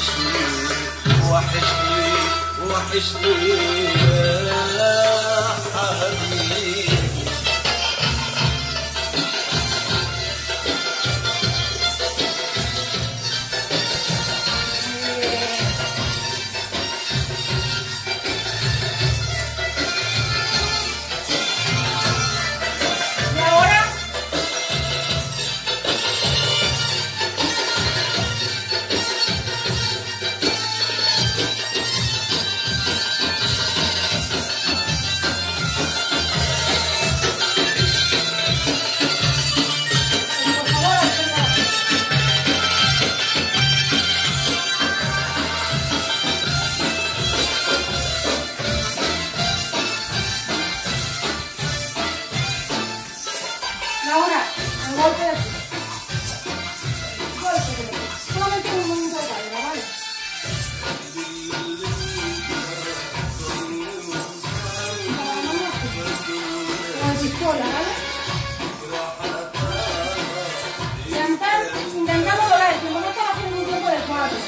وحشني وحشني وحشني. golpe golpe solamente un minuto al aire vale la pistola vale intentando volar que no me estaba haciendo un tiempo de cuatro